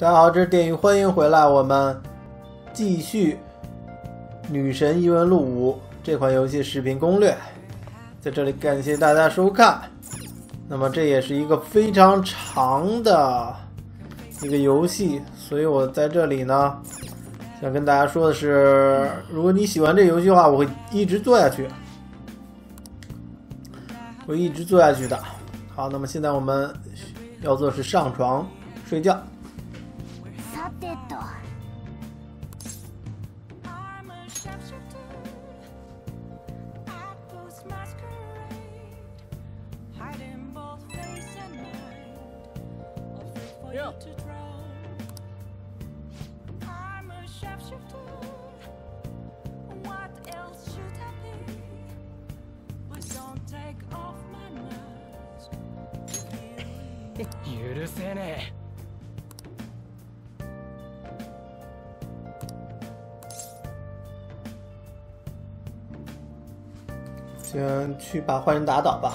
大家好，这是电鱼，欢迎回来，我们继续《女神异闻录五》这款游戏视频攻略。在这里感谢大家收看。那么这也是一个非常长的一个游戏，所以我在这里呢，想跟大家说的是，如果你喜欢这游戏的话，我会一直做下去，会一直做下去的。好，那么现在我们要做是上床睡觉。欢迎打倒吧。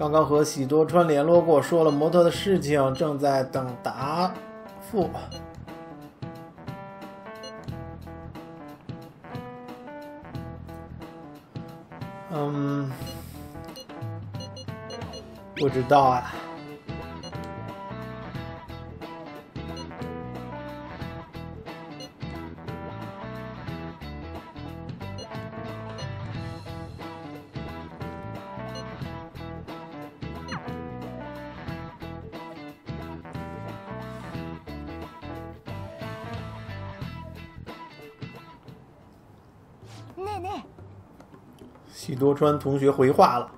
刚刚和喜多川联络过，说了模特的事情，正在等答复。嗯，不知道啊。多川同学回话了，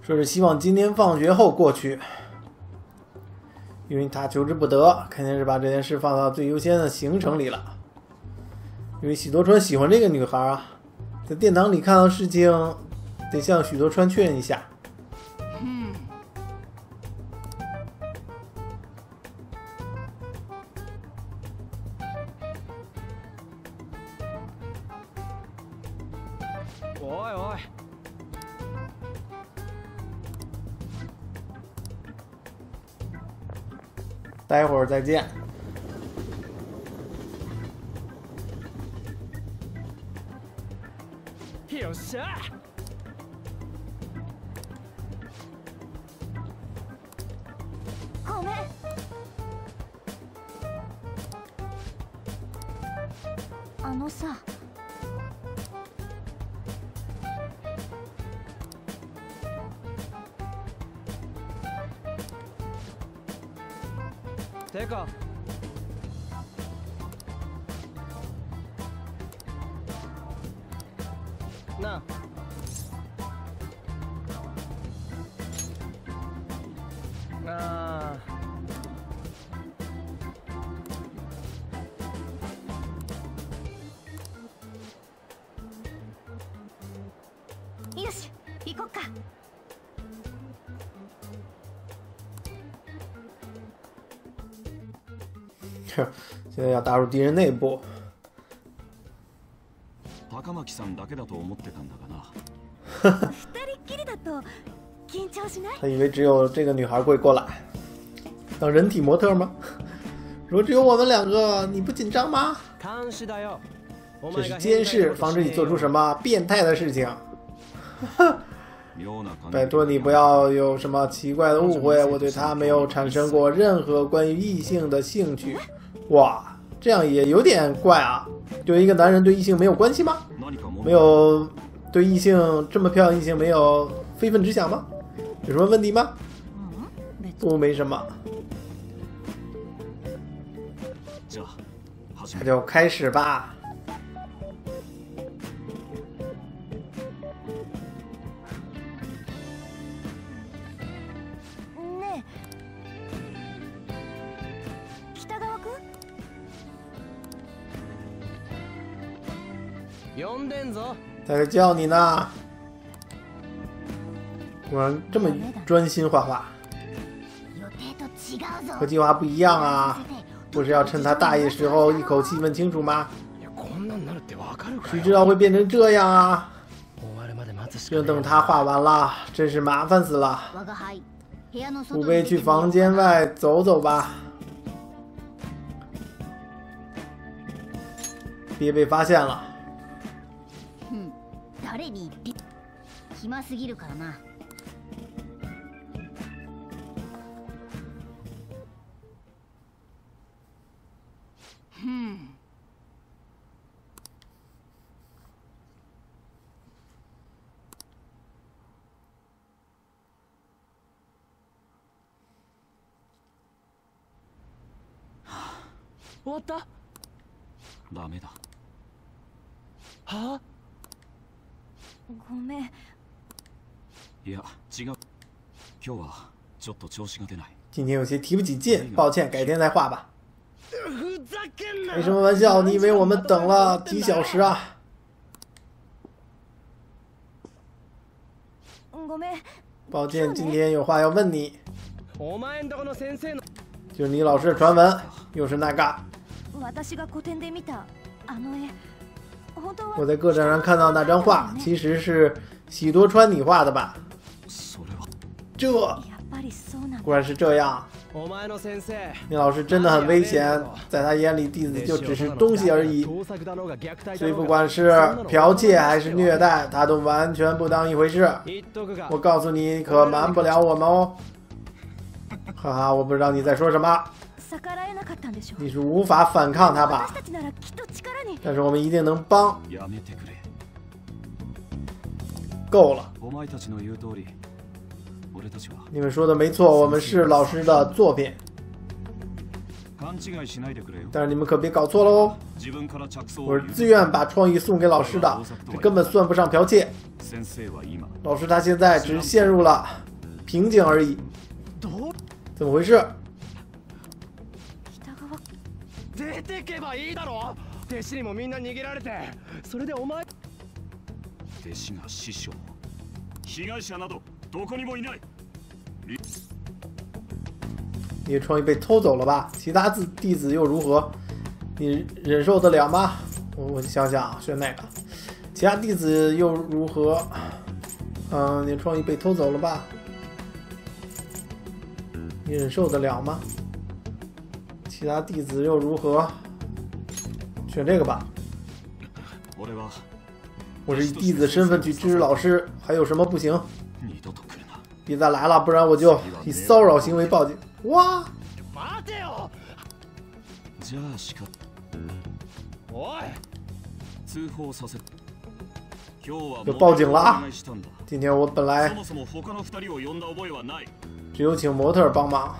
说是希望今天放学后过去，因为他求之不得，肯定是把这件事放到最优先的行程里了。因为许多川喜欢这个女孩啊，在电脑里看到事情，得向许多川确认一下。待成果なあ。现在要打入敌人内部，高巻さんだけだと思ってたんだがな二人っきりだと緊張しない他以为只有这个女孩会过来当人体模特吗？如果只有我们两个，你不紧张吗？監視だよお这是前が监视，防止你做出什么变态的事情。妙な感じ拜托你不要有什么奇怪的误会，我对他没有产生过任何关于异性的兴趣。哇， 这样也有点怪啊！对一个男人对异性没有关系吗？何か問題没有对异性这么漂亮异性没有非分之想吗？有什么问题吗？不，没什么。じゃあ始那め就开始吧。 呼んでんぞ他在叫你呢。果然这么专心画画，予定と違うぞ和计划不一样啊！不是要趁他大意时候一口气问清楚吗？いやこんなんなるってわかるか谁よ知道会变成这样啊！終わるまで待つしか就ねえ等他画完了，真是麻烦死了。我が輩部屋の虎外贝去房间外走走吧，别被发现了。 うん誰に言って暇すぎるからな。うん。終わった？はダメだ。あ？ごめんいや違う今日はちょっと調子が出ない今天有些提不起劲，抱歉，改天再画吧。ふざけんな开什么玩笑？你以为我们等了几小时啊？ごめん抱歉，今天有话要问你，お前んとこの先生の就是你老师的传闻，又是那个。 我在个展上看到那张画，其实是喜多川你画的吧？それは这やっぱりそうなんだ果然是这样。お前の先生你老师真的很危险，在他眼里，弟子就只是东西而已。盗作だろうが虐待所以だろうが不管是剽窃还是虐待，他都完全不当一回事。言っとくが我告诉你，可瞒不了我们哦。 哈哈，我不知道你在说什么，逆らえなかったんでしょ你是无法反抗他吧私？たちならきっと力に但是我们一定能帮。やめてくれ够了，お前たちの言う通り俺たちは你们说的没错，我们是老师的作品，勘違いしないでくれよ但是你们可别搞错喽。自分から着想我を是自愿把创意送给老师的，这根本算不上剽窃。先生は今老师他现在只是陷入了瓶颈而已，どう 怎么回事？北川出てけばいいだろ弟子にもみんな逃げられてそれでお前弟子が師匠被害者などどこにもいない你的创意被偷走了吧？其他弟弟子又如何？你忍受得了吗？我我想想，选哪个？其他弟子又如何？嗯，你的创意被偷走了吧？ 你忍受得了吗？其他弟子又如何？选这个吧。俺は我是以弟子身份去支持老师，还有什么不行？二度と来るな别再来了，不然我就以骚扰行为报警。哇！待てよじゃあしかおい通報させ今日は有報警了啊お願いしたんだ今天我本来 只有请模特儿帮忙，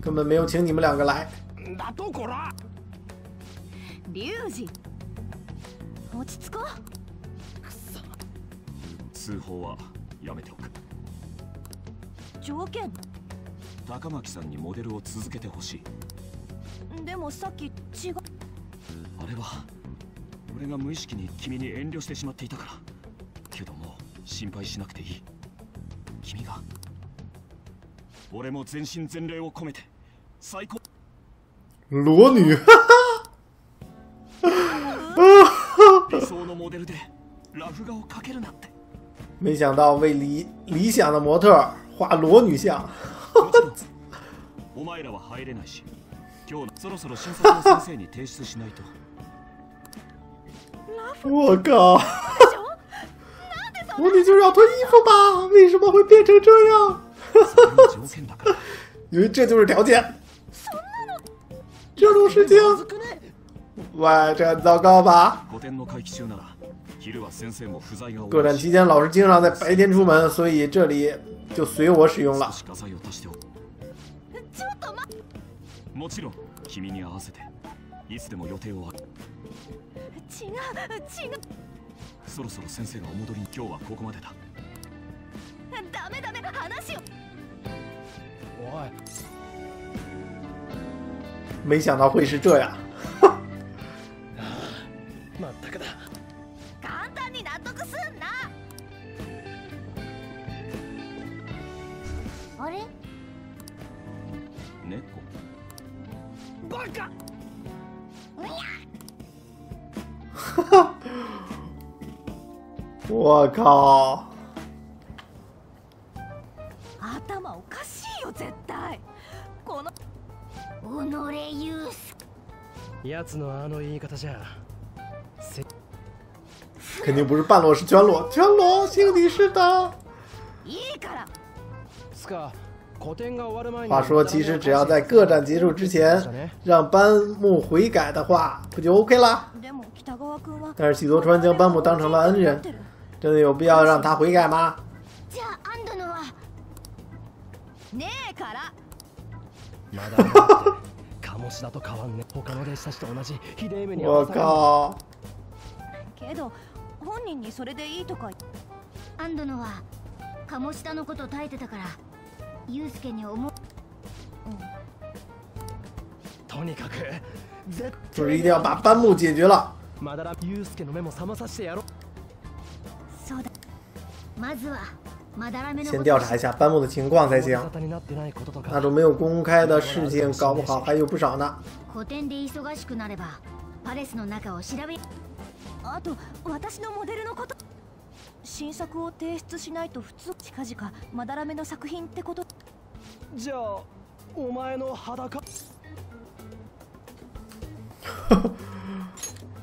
根本没有请你们两个来。だとこら龍二落ち着こう。通報はやめておく。条件。高巻さんにモデルを続けてほしい。でもさっき違う。あれは俺が無意識に君に遠慮してしまっていたから。けどもう心配しなくていい。君が俺も全身全霊を込めて最高裸女，理想のモデルでラフ画を描けるなんて没想到为理理想的模特儿画裸女像。お前らは入れないし今日のそろそろ新作の先生に提出しないと我靠！裸女就是要脱衣服吧？为什么会变成这样？それが条件だから因为这就是条件。这种事情，喂，这很糟糕吧？古典の会期中なら昼は先生も不在が多个展いし期间老师经常在白天出门，所以这里就随我使用了少。し画材を足しておくちょっと待もちろん君に合わせていつでも予定をあ違う違うそろそろ先生がお戻りに今日はここまでだダメダメ話を 我没想到会是这样。你拿 我靠。奴のあの言い方じゃせ肯定不是半裸是全裸，全裸，心里是的。いいからつか古典が終わる前に话说，其实只要在各战结束之前让班木悔改的话，不就 OK 啦？でも北川君は但是喜多川将班木当成了恩人，真的有必要让他悔改吗？じゃあ だと変わんね他の弟子たちと同じひでえ目にわされる。靠！けど本人にそれでいいとかアンドのは鴨下のこと耐えてたからユウスケに思う。とにかく絶就是一定要把班木解决了。まだらユうスケの目も覚まさせてやろう。そうだ。まずは先こと调查一下班木的情况才行表。沙汰になってないこととか那种没有公开的事情，搞不好还有不少呢。古典で忙しくなればパレスの中を調べあと私のモデルのこと新作を提出しないと普通近々まだらめの作品ってことじゃあお前の裸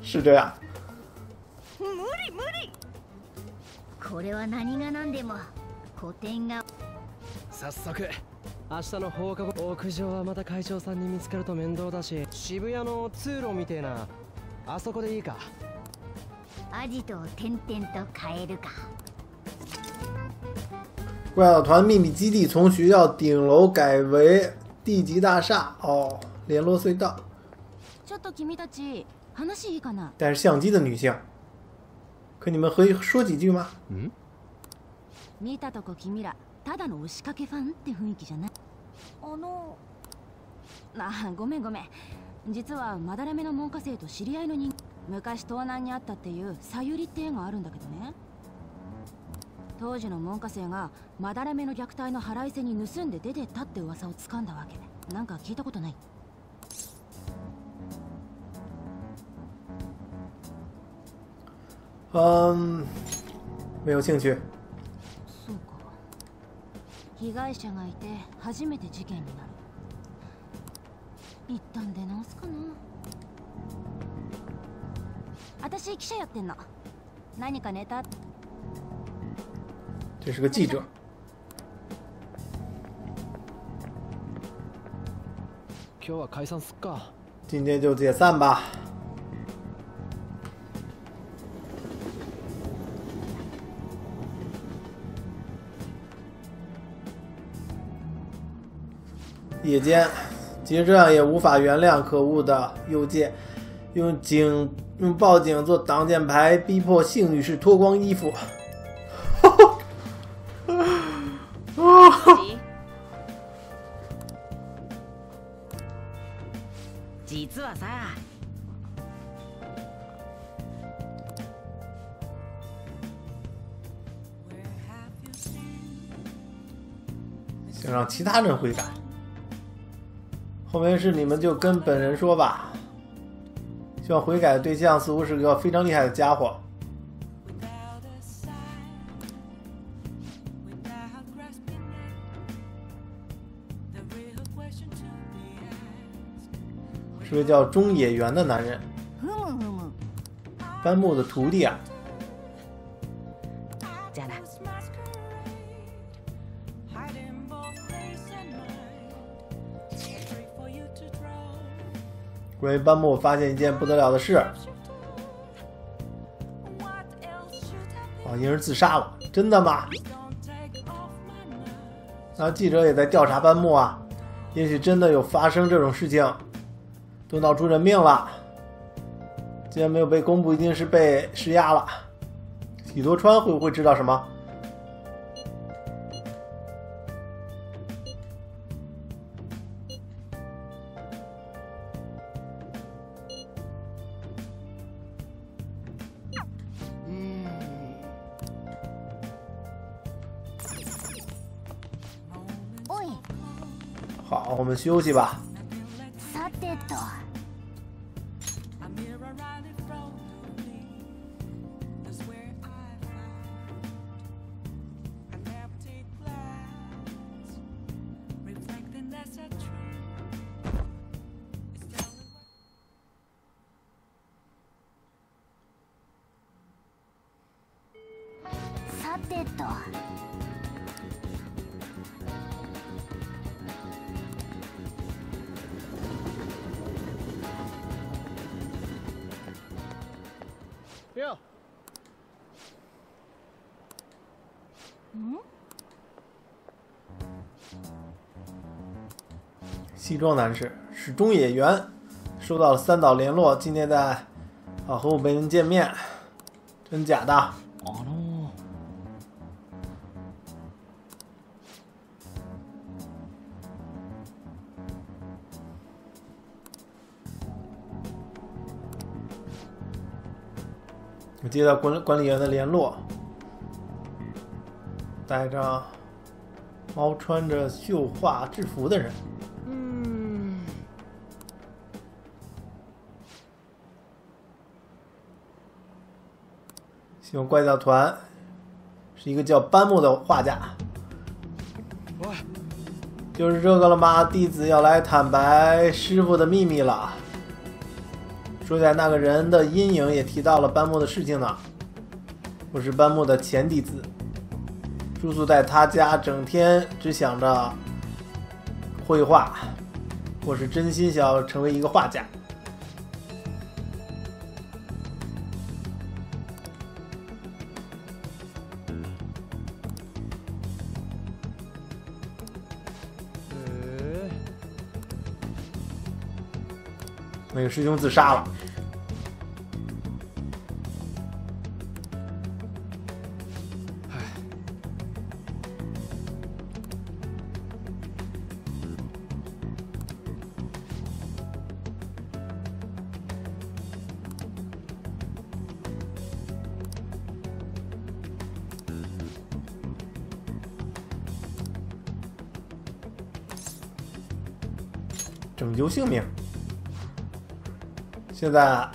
是这样。無理無理これは何が何でも 古典が。早速明日の放課後屋上はまた会長さんに見つかると面倒だし渋谷の通路みてえなあそこでいいか。アジトを点々と変えるか。怪盗团秘密基地从学校顶楼改为地级大厦。哦，联络隧道。ちょっと君たち話いいかな？带着相机的女性，可你们可以说几句吗？ん見たとこ君らただの押しかけファンって雰囲気じゃない。あの。あごめんごめん。実はまだらめの門下生と知り合いの人昔盗難にあったっていうさゆりって絵があるんだけどね。当時の門下生がまだらめの虐待の腹いせに盗んで出てったって噂を掴んだわけ。なんか聞いたことない。嗯，没有興趣。被害者がいて初めて事件になる。一旦出直すかな。私記者やってんの。何かネタ？这是个记者。今日は解散すっか。今天就解散吧。夜间，即使这样也无法原谅可恶的右介，用警用报警做挡箭牌，逼迫幸女士脱光衣服。実はさ想让其他人悔改。后面事你们就跟本人说吧。希望悔改的对象似乎是个非常厉害的家伙。 without a sign, without grasping it. The real question to be asked. 是个叫中野原的男人，ふむふむ班木的徒弟啊。 Draw. 关于班木发现一件不得了的事，啊，一人自杀了，真的吗？be? Don't take off my mind. 然后记者也在调查班木啊，也许真的有发生这种事情，都闹出人命了。既然没有被公布，一定是被施压了。喜多川会不会知道什么？休息吧。西装男士是中野原，收到了三岛联络，今天在啊和我们见面，真假的？あの我接到管管理员的联络，带着猫穿着绣花制服的人，希望怪盗团是一个叫班木的画家，就是这个了吗？弟子要来坦白师傅的秘密了。说起来，那个人的阴影也提到了班木的事情呢。我是班木的前弟子，住宿在他家，整天只想着绘画。我是真心想要成为一个画家。那个师兄自杀了。拯救性命。现在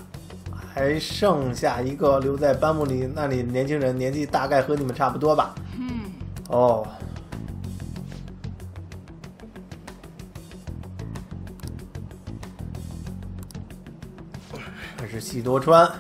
还剩下一个留在班木里那里的年轻人，年纪大概和你们差不多吧？嗯哦，还是喜多川。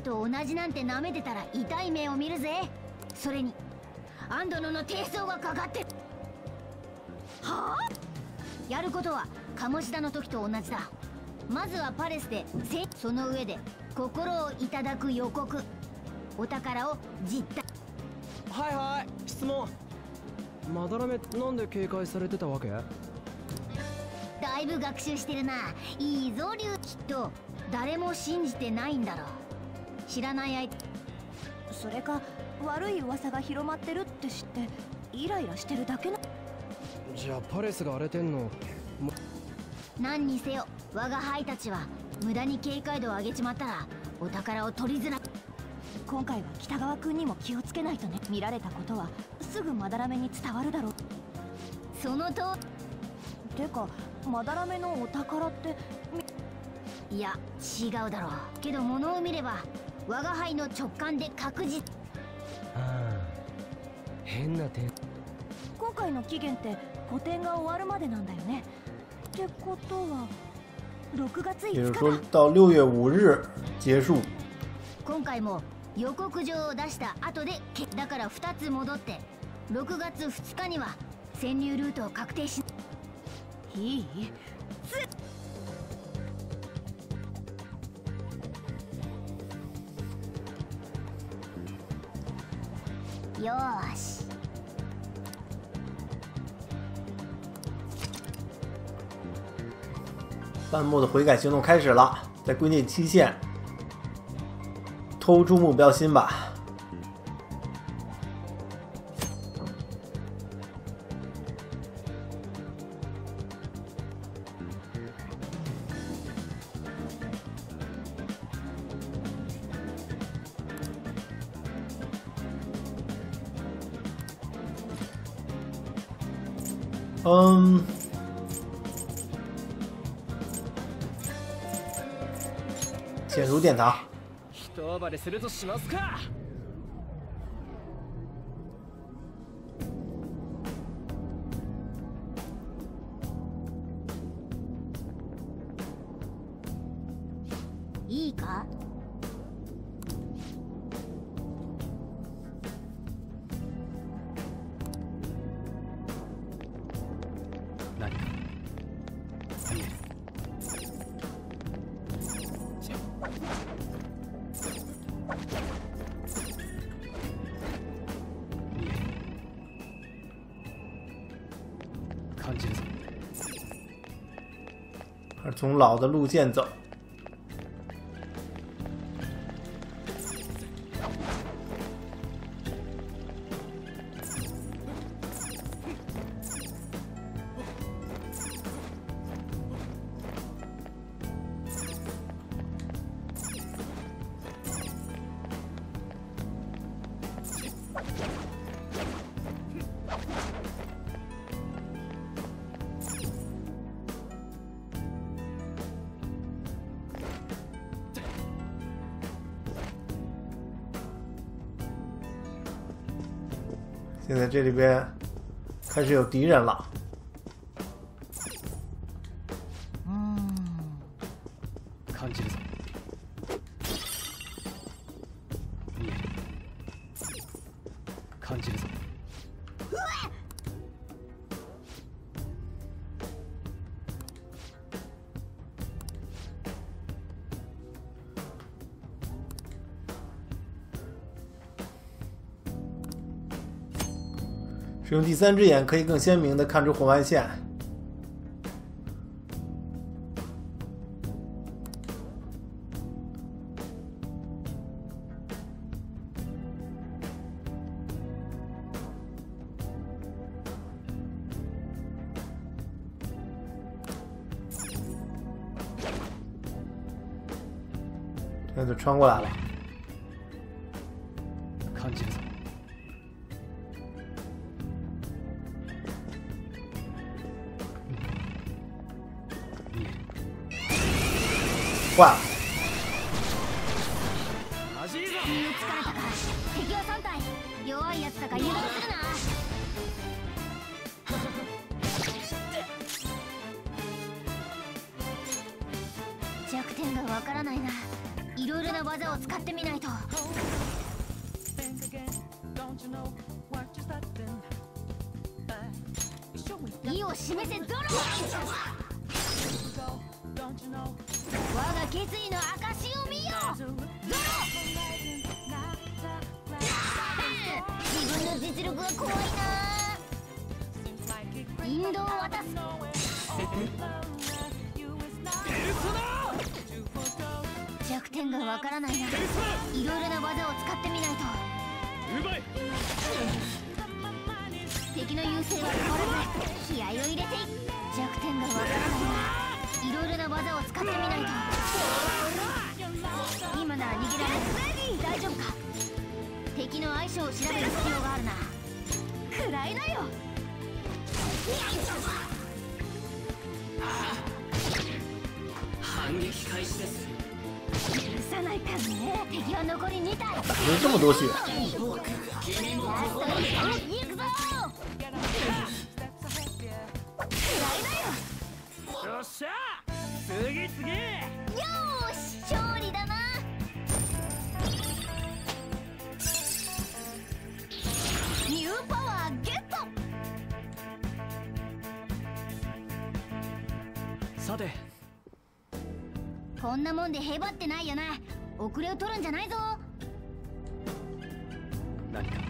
前と同じなんて舐めてたら痛い目を見るぜ。それにアンドノの低層がかかってる。はあ？やることは鴨志田の時と同じだ。まずはパレスでせその上で心をいただく予告。お宝を実体。はいはい質問。まだらめなんで警戒されてたわけ？だいぶ学習してるな。いいぞ龍。きっと誰も信じてないんだろう知らない相手それか悪い噂が広まってるって知ってイライラしてるだけな。じゃあパレスが荒れてんの？何にせよ我が輩たちは無駄に警戒度を上げちまったらお宝を取りづらい今回は北川君にも気をつけないとね。見られたことはすぐまだらめに伝わるだろう。そのとてかまだらめのお宝っていや違うだろう。けど物を見れば我が輩の直感で確実。ああ変な点。今回の期限って個展が終わるまでなんだよね。ってことは6月也就是5说日だ到六月五日结束。今回も予告状を出した後でけだから2つ戻って6月2日には潜入ルートを確定しいいよーし弹幕的悔改行动开始了，在规定期限偷出目标心吧。嗯，潜入殿堂。从老的路线走。这里边开始有敌人了，使用第三只眼可以更鲜明的看出红外线。现在就穿过来は変わらず気合を入れてい弱点がわからないないろいろな技を使ってみないと。今なら逃げられる大丈夫か敵の相性を調べる必要があるな。くらいなよ。反撃開始です許さないからね。敵は残り2体。ラスト怎么这么多血？1体行くぞっしゃ。次次よーし勝利だな。ニューパワーゲット。さて。こんなもんでへばってないよな。遅れを取るんじゃないぞ。何か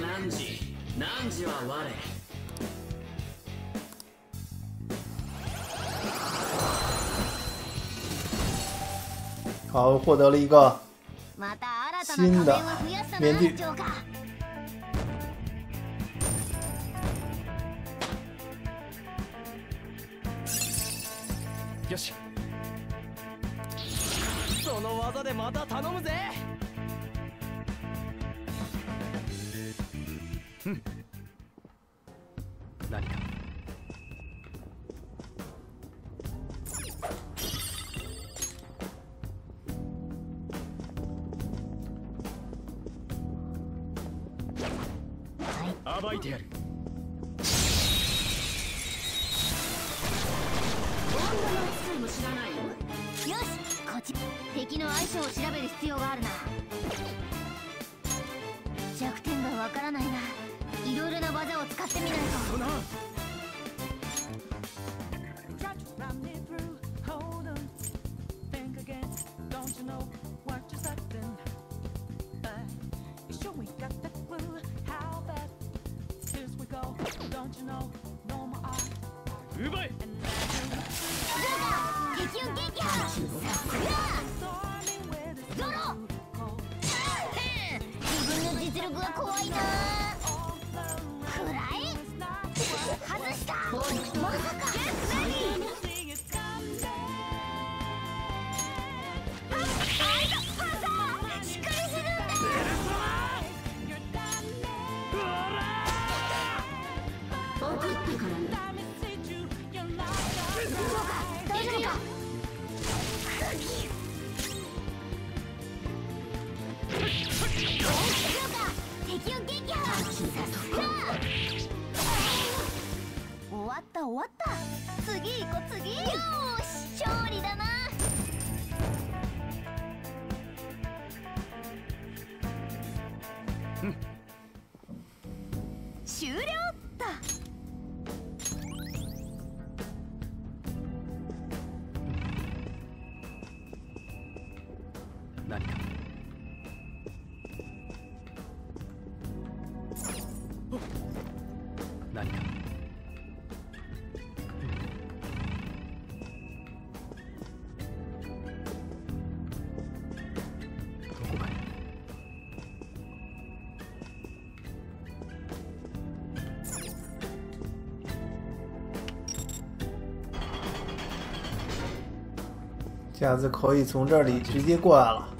何時何時は我好，获得了一个新的面具。よし。その技でまた頼むぜ。何か。暴いてやる。よしこっち敵の相性を調べる。必要がある。な弱点がわからないないろいろな技を使ってみないと奪え敵を撃破さすがゾロ自分の実力が怖いな何 何かどこかへ下次可以从这里直接过来了。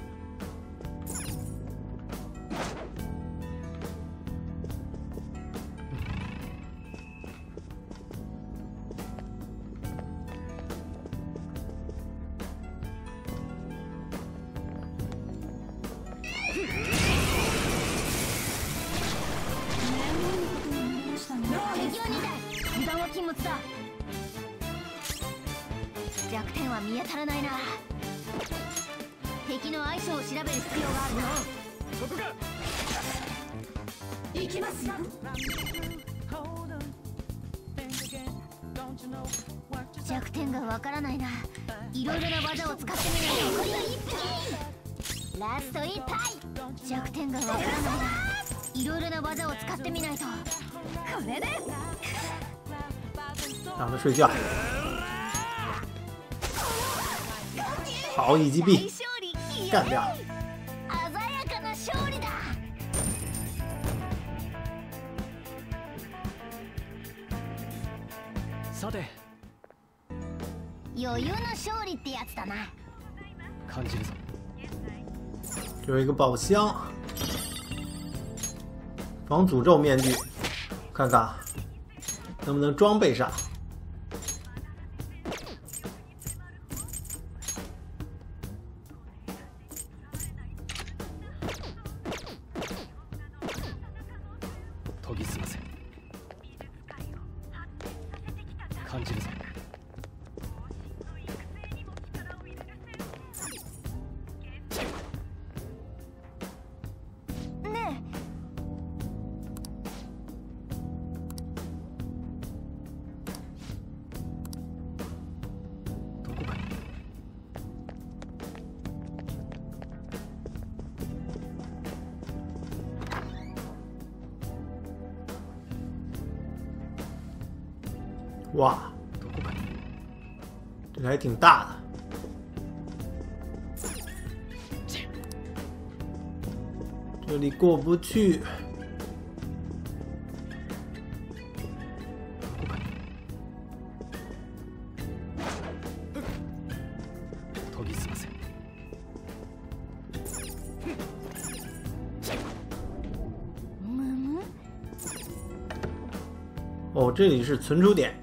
宝箱，防诅咒面具，看看能不能装备上。过不去，どこかへ研ぎ澄ませむむ哦，这里是存储点。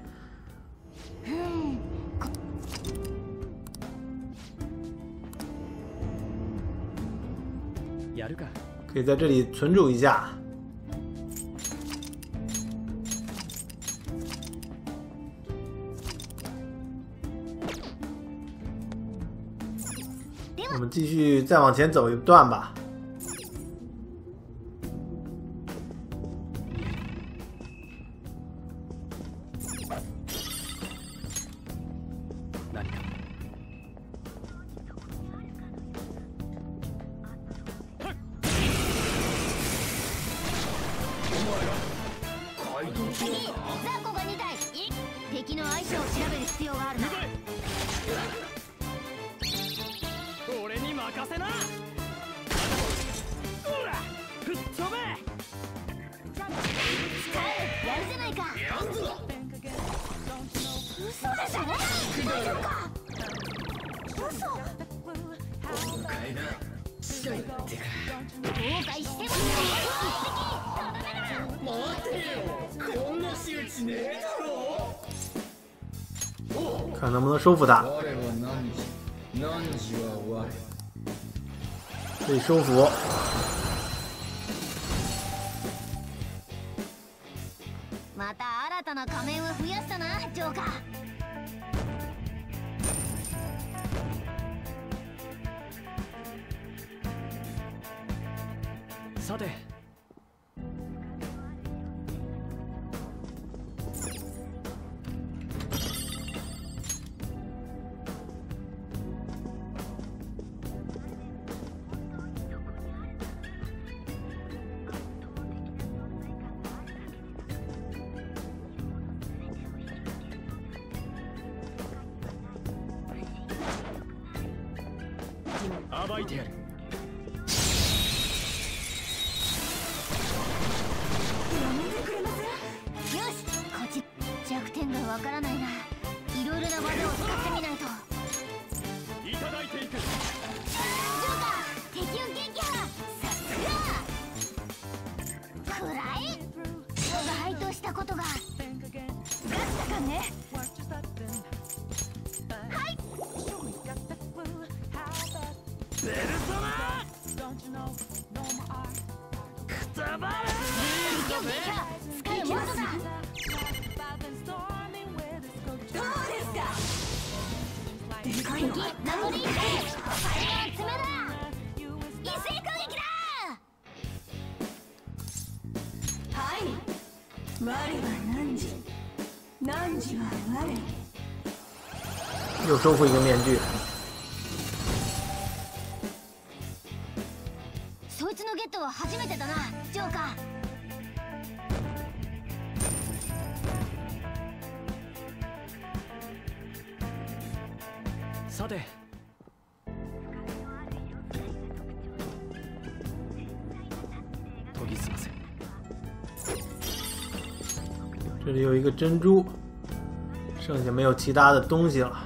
可以在这里存储一下。我们继续再往前走一段吧。次雑魚が2体い。敵の相性を調べる必要があるな俺に任せなほら吹っ飛べ使えやるじゃいか嘘でしょ大丈夫か嘘看能不能收服它。我は何時何時は我可以收服。また新たな仮面を増やしたなジョーカーさて ろいろな技を使ってみないといただいていくジョーカー敵を撃破さすがくらえ我が配当したことがガチだかね。はいベルソナくたばれ敵を撃破使うモードだ又收复一个面具。个珍珠，剩下没有其他的东西了。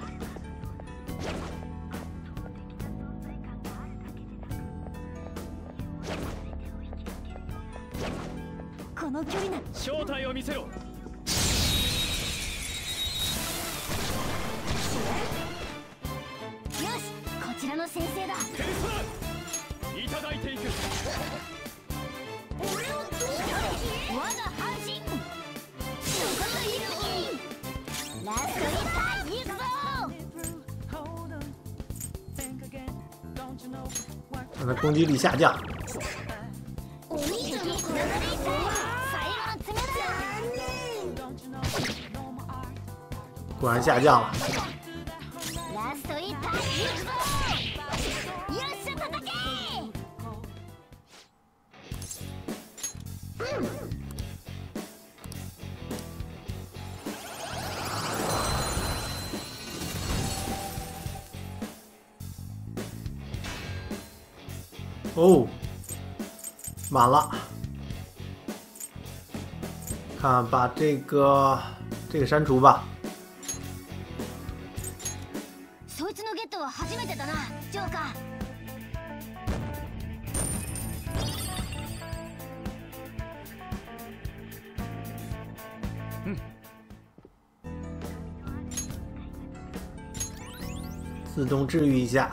让它攻击力下降。お兄ちゃんのこの一杯最後の爪果然下降了。 满了。看，把这个这个删除吧。そいつのゲットは初めてだなジョーカー自动治愈一下。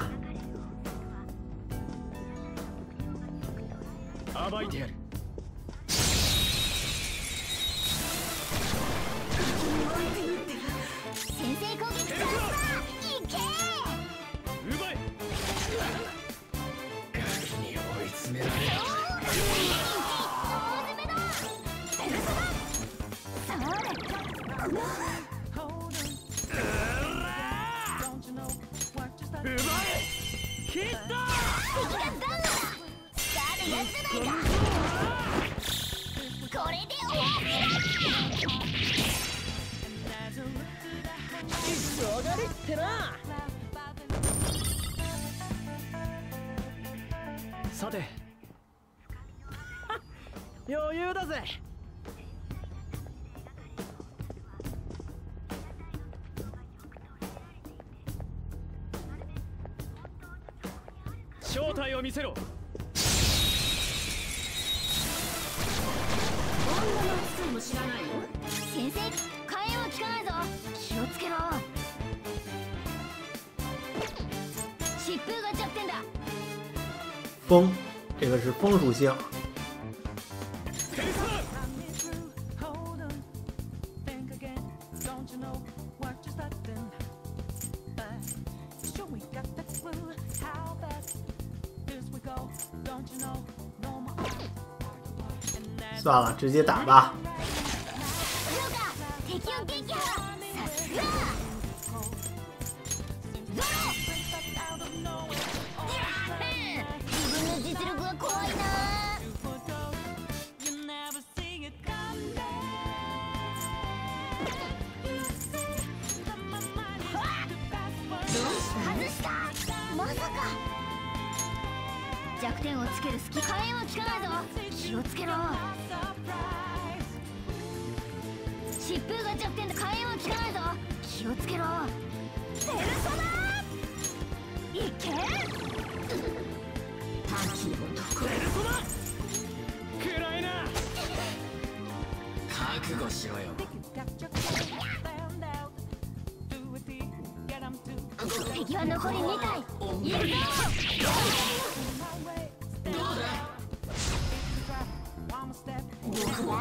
さて。余裕だぜ。正体を見せろ。先生火炎は効かないぞ。风，这个是风属性。算了，直接打吧。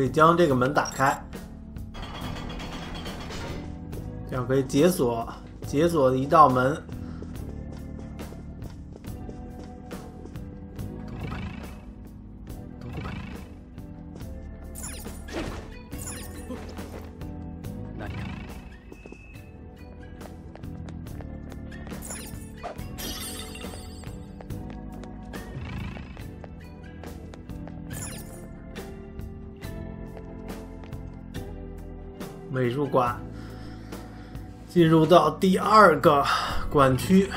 可以将这个门打开，这样可以解锁解锁一道门。进入到第二个馆区。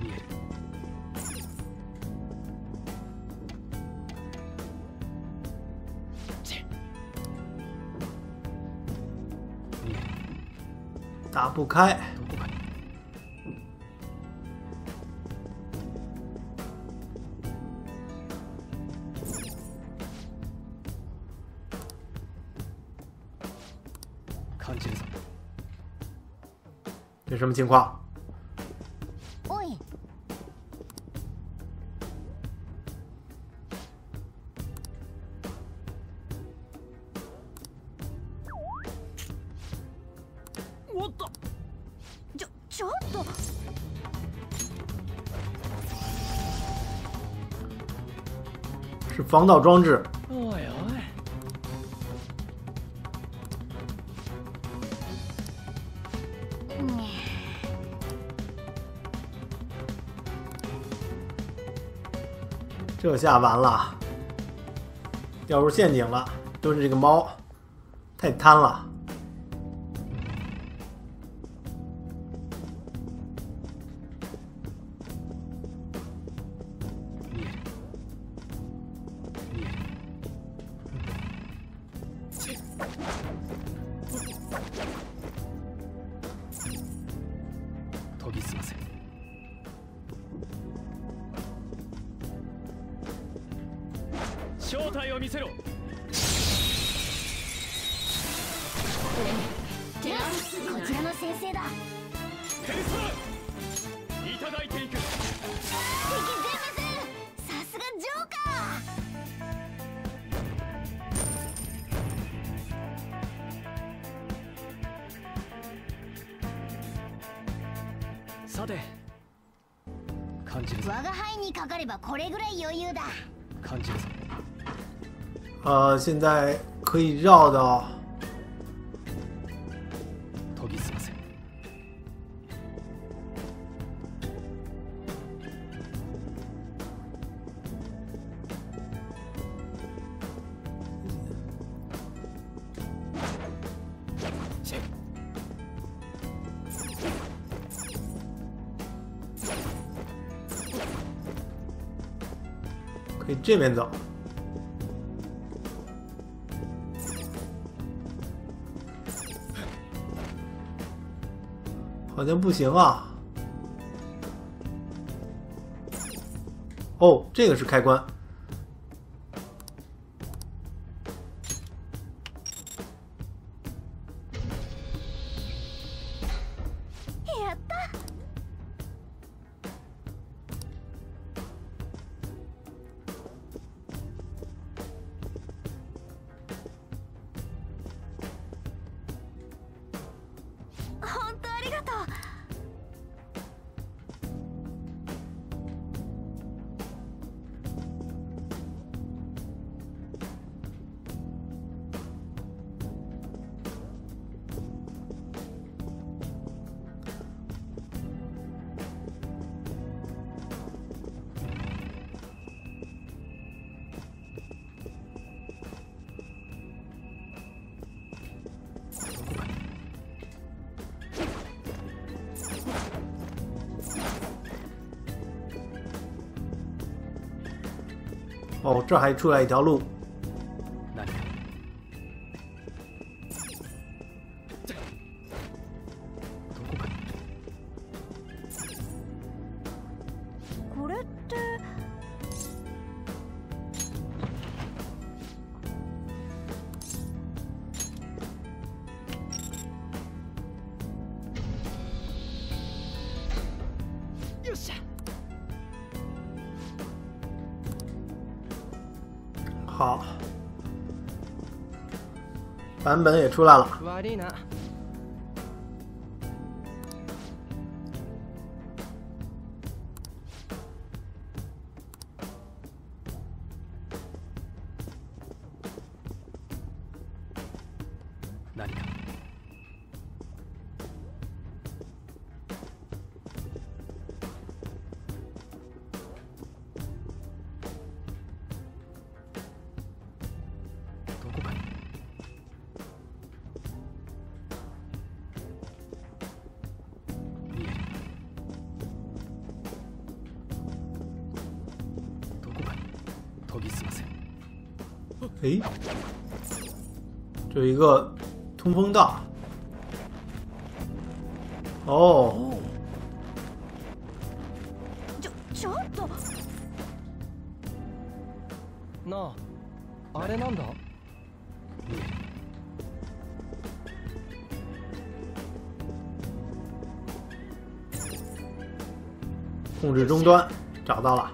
見えるチェ見える打不开， 什么情况？おいおっとちょちょっと是防盗装置。 这下完了，掉入陷阱了。都是这个猫，太贪了。さて。感じる我が輩にかかればこれぐらい余裕だ。感じるぞ。呃，现在可以绕到这边走。好像不行啊。哦，这个是开关。哦，这还出来一条路。版本也出来了。风道。哦，ちょちょっとなああれなんだ見える控制终端，找到了。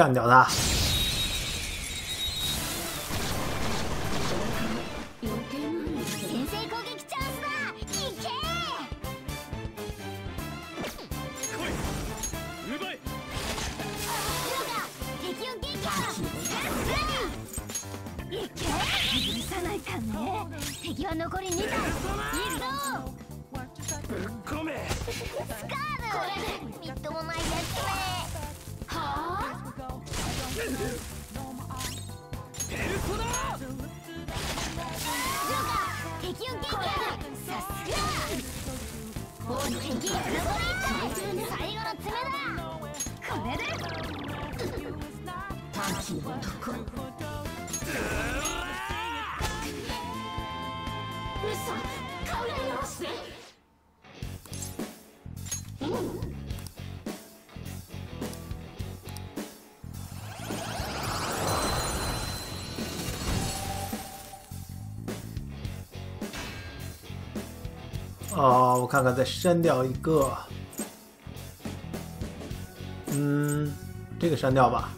干掉他。滝男嘘顔がよして哦，我看看，再删掉一个。嗯，这个删掉吧。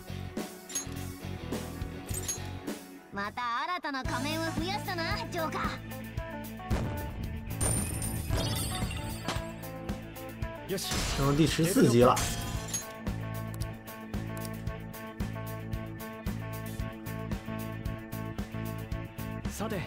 这是到第十四级了。稍等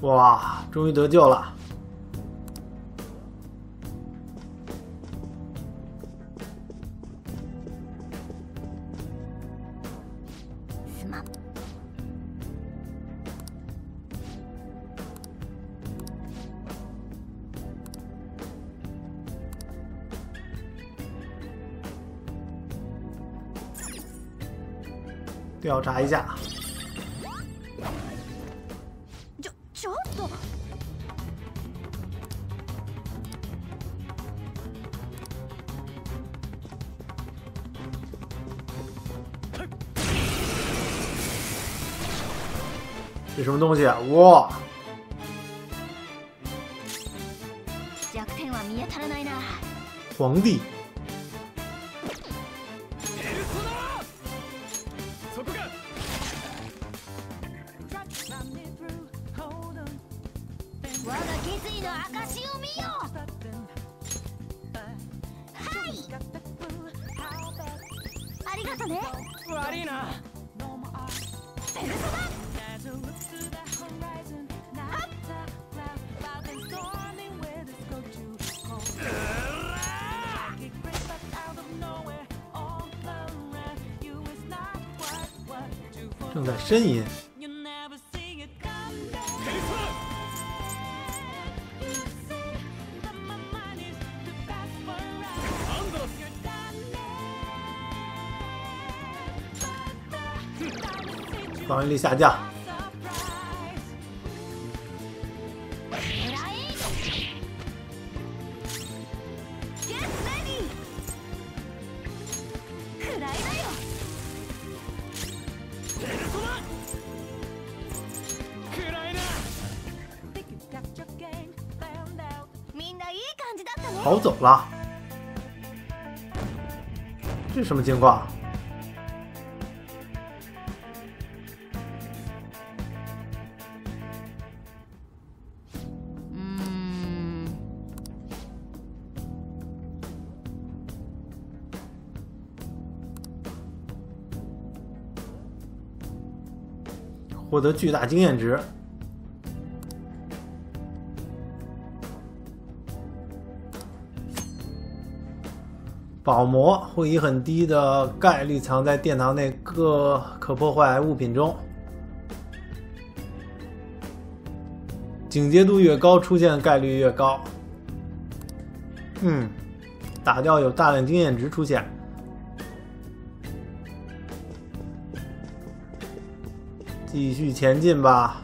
哇终于得救了。炸一下。就就走。这什么东西啊？哇皇帝。力下降。跑走了，这什么情况？获得巨大经验值。宝魔会以很低的概率藏在殿堂内各可破坏物品中。警戒度越高，出现的概率越高。嗯，打掉有大量经验值出现。继续前进吧。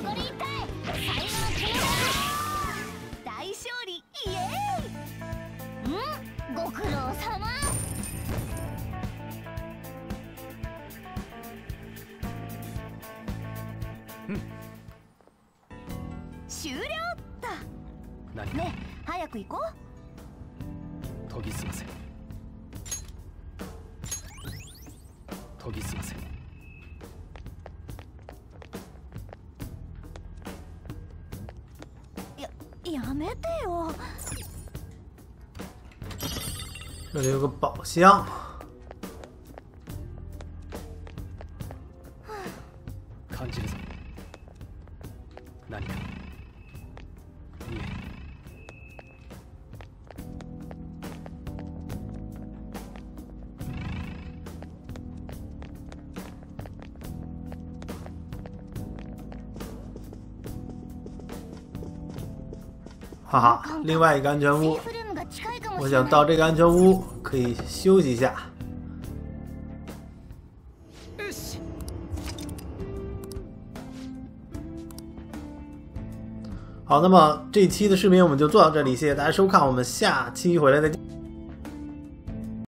Nobody? 这里有个宝箱，感じるぞ何かいえ哈哈，另外一个安全屋 セー，フルームが近いかも我しれない想到这个安全屋可以休息一下。よし好，那么这一期的视频我们就做到这里，谢谢大家收看，我们下期回来再见。